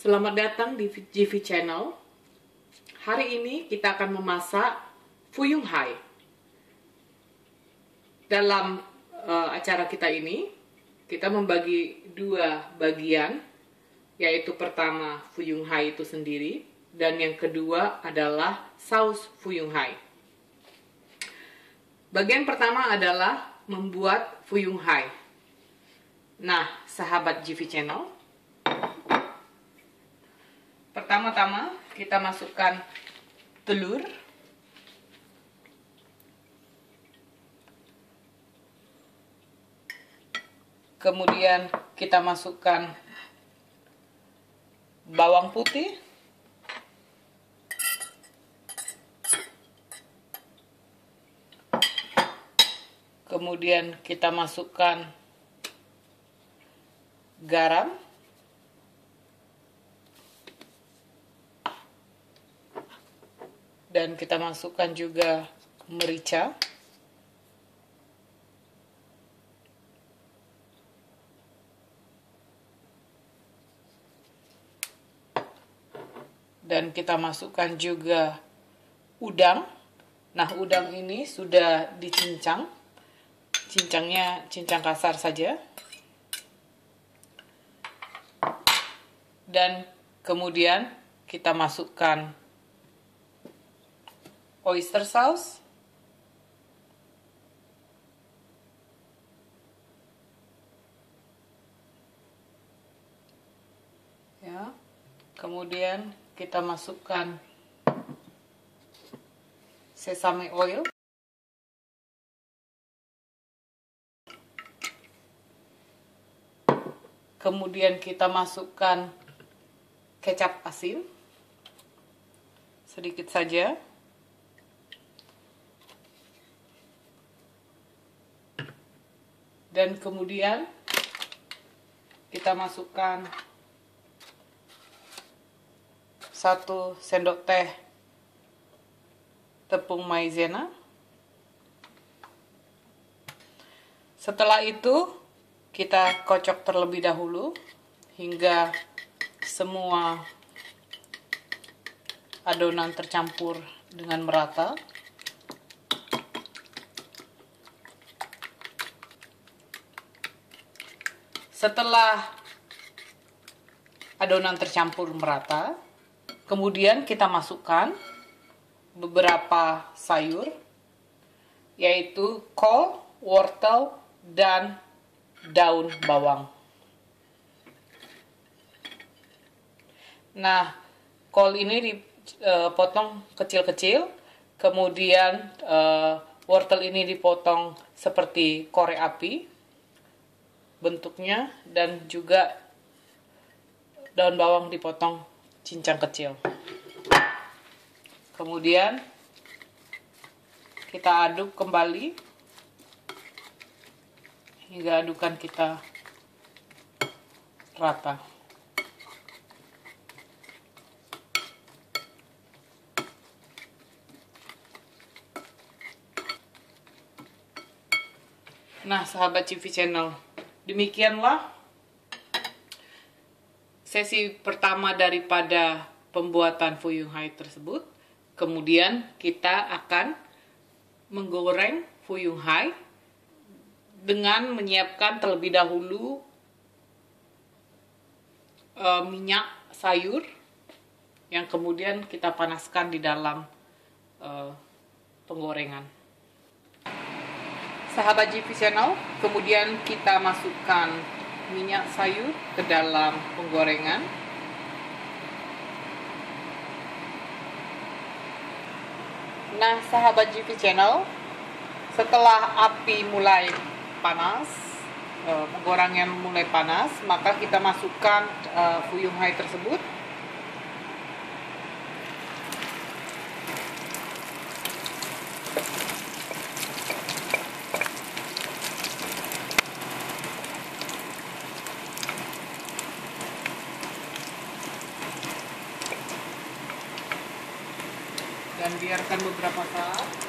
Selamat datang di GV Channel. Hari ini kita akan memasak Fuyung Hai. Dalam uh, acara kita ini, kita membagi dua bagian, yaitu pertama Fuyung Hai itu sendiri, dan yang kedua adalah saus Fuyung Hai. Bagian pertama adalah membuat Fuyung Hai. Nah, sahabat GV Channel, Pertama-tama kita masukkan telur. Kemudian kita masukkan bawang putih. Kemudian kita masukkan garam. Dan kita masukkan juga merica. Dan kita masukkan juga udang. Nah udang ini sudah dicincang. Cincangnya cincang kasar saja. Dan kemudian kita masukkan oyster sauce. Ya. Kemudian kita masukkan sesame oil. Kemudian kita masukkan kecap asin. Sedikit saja dan kemudian kita masukkan satu sendok teh tepung maizena. Setelah itu kita kocok terlebih dahulu hingga semua adonan tercampur dengan merata Setelah adonan tercampur merata, kemudian kita masukkan beberapa sayur, yaitu kol, wortel, dan daun bawang. Nah, kol ini dipotong kecil-kecil, kemudian uh, wortel ini dipotong seperti korek api, bentuknya dan juga daun bawang dipotong cincang kecil. Kemudian kita aduk kembali hingga adukan kita rata. Nah, sahabat CV Channel, Demikianlah sesi pertama daripada pembuatan fuyung hai tersebut. Kemudian kita akan menggoreng fuyung hai dengan menyiapkan terlebih dahulu e, minyak sayur yang kemudian kita panaskan di dalam e, penggorengan sahabat Channel, kemudian kita masukkan minyak sayur ke dalam penggorengan. Nah, sahabat GP Channel, setelah api mulai panas, eh, penggorengan mulai panas, maka kita masukkan uh, fuyung hai tersebut dan biarkan beberapa saat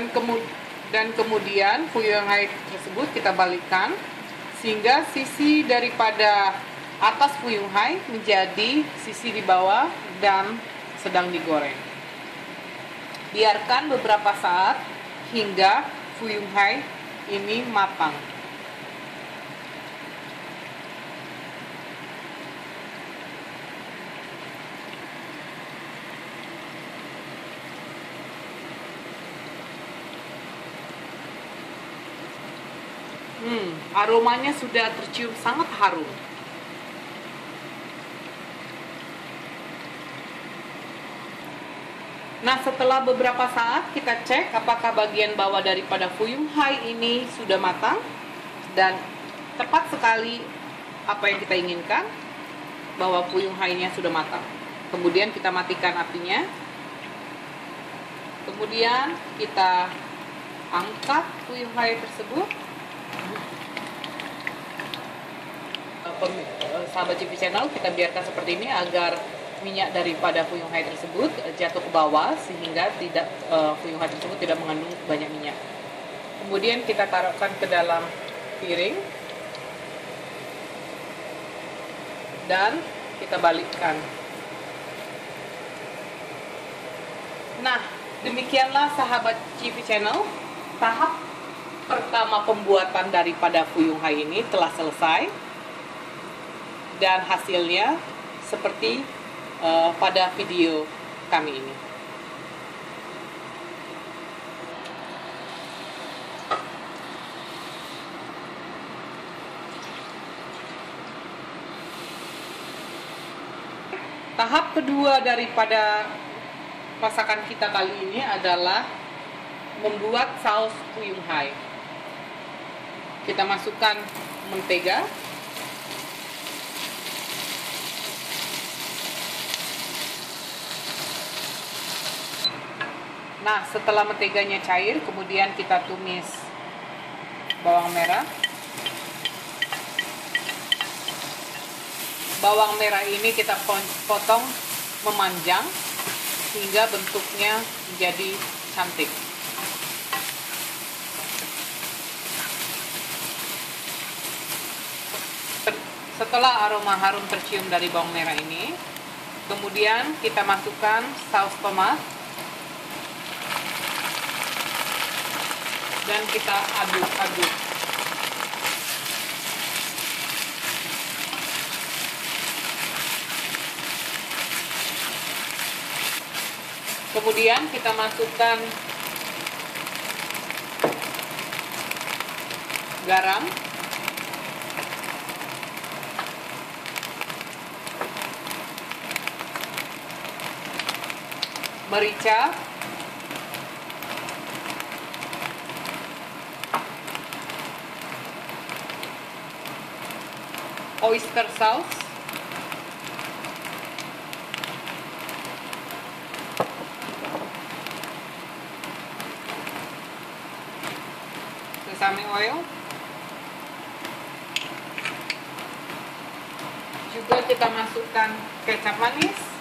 dan kemudian dan kemudian fuyung hai tersebut kita balikkan sehingga sisi daripada atas fuyung hai menjadi sisi di bawah dan sedang digoreng. Biarkan beberapa saat hingga fuyung hai ini matang. Hmm, aromanya sudah tercium sangat harum. Nah, setelah beberapa saat kita cek apakah bagian bawah daripada fuyung hai ini sudah matang dan tepat sekali apa yang kita inginkan bahwa fuyung hai-nya sudah matang. Kemudian kita matikan apinya. Kemudian kita angkat fuyung hai tersebut. Sahabat TV Channel kita biarkan seperti ini agar minyak daripada fuyung hai tersebut jatuh ke bawah sehingga tidak uh, fuyung hai tersebut tidak mengandung banyak minyak. Kemudian kita taruhkan ke dalam piring dan kita balikkan. Nah, demikianlah sahabat TV Channel tahap pertama pembuatan daripada fuyung hai ini telah selesai dan hasilnya seperti uh, pada video kami ini. Tahap kedua daripada masakan kita kali ini adalah membuat saus fuyung hai. Kita masukkan mentega Nah, setelah menteganya cair, kemudian kita tumis bawang merah. Bawang merah ini kita potong memanjang hingga bentuknya menjadi cantik. Setelah aroma harum tercium dari bawang merah ini, kemudian kita masukkan saus tomat. Dan kita aduk-aduk. Kemudian kita masukkan garam merica oyster sauce. Sesame oil. Juga kita masukkan kecap manis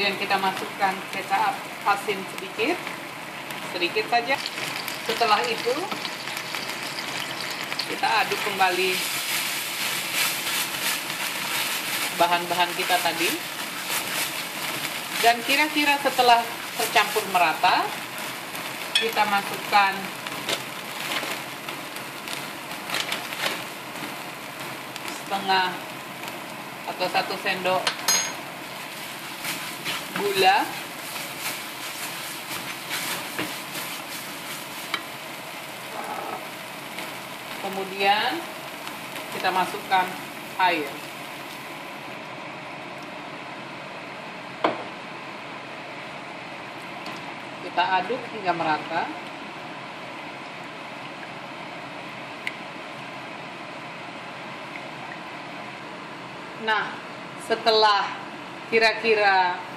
kemudian kita masukkan kecap asin sedikit. Sedikit saja. Setelah itu kita aduk kembali bahan-bahan kita tadi. Dan kira-kira setelah tercampur merata kita masukkan setengah atau satu sendok gula. Kemudian kita masukkan air. Kita aduk hingga merata. Nah setelah kira-kira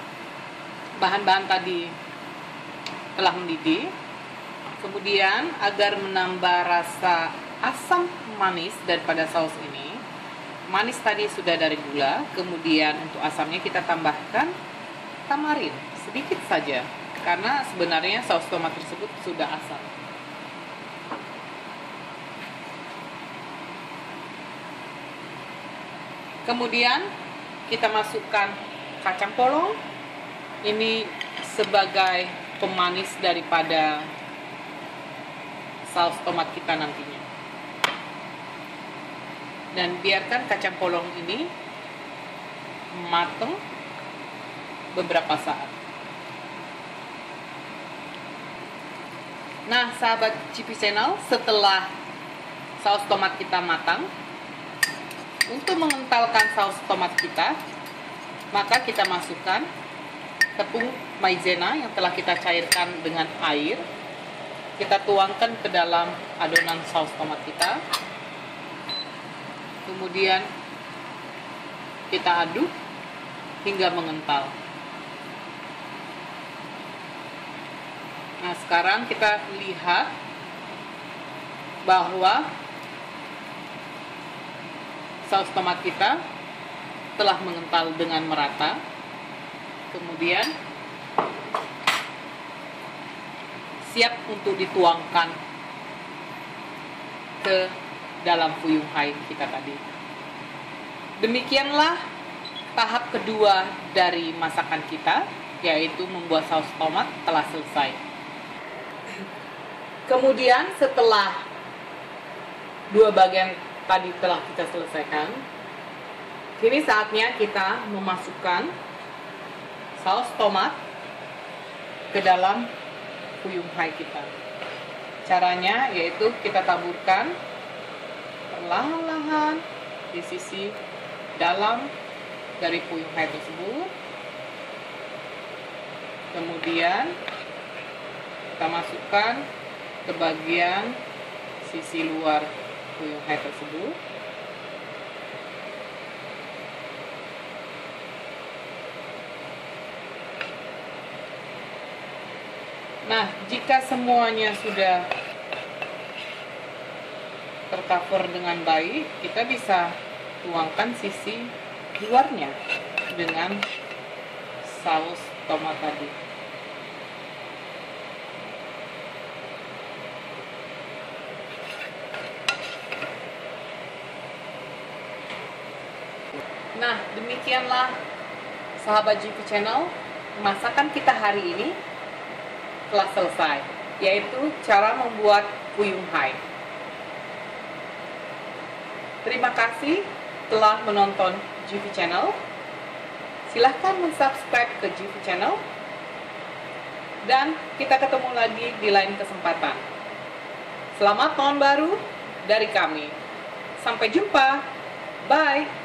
bahan-bahan tadi telah mendidih kemudian agar menambah rasa asam manis daripada saus ini manis tadi sudah dari gula, kemudian untuk asamnya kita tambahkan tamarin sedikit saja karena sebenarnya saus tomat tersebut sudah asam. Kemudian kita masukkan kacang polong. Ini sebagai pemanis daripada saus tomat kita nantinya. Dan biarkan kacang polong ini matang beberapa saat. Nah, sahabat CP Channel, setelah saus tomat kita matang, untuk mengentalkan saus tomat kita, maka kita masukkan tepung maizena yang telah kita cairkan dengan air. Kita tuangkan ke dalam adonan saus tomat kita. Kemudian kita aduk hingga mengental. Nah, sekarang kita lihat bahwa saus tomat kita telah mengental dengan merata. Kemudian siap untuk dituangkan ke dalam fuyung hai kita tadi. Demikianlah tahap kedua dari masakan kita, yaitu membuat saus tomat telah selesai. Kemudian setelah dua bagian tadi telah kita selesaikan. Kini saatnya kita memasukkan saus tomat ke dalam fuyung hai kita. Caranya yaitu kita taburkan perlahan-lahan di sisi dalam dari fuyung hai tersebut. Kemudian kita masukkan ke bagian sisi luar Fuyung Hai tersebut. Nah, jika semuanya sudah tercover dengan baik, kita bisa tuangkan sisi luarnya dengan saus tomat tadi. Nah, demikianlah sahabat GP Channel, masakan kita hari ini telah selesai, yaitu cara membuat fuyung hai. Terima kasih telah menonton GP Channel. Silahkan subscribe ke GP Channel. Dan kita ketemu lagi di lain kesempatan. Selamat tahun baru dari kami. Sampai jumpa. Bye.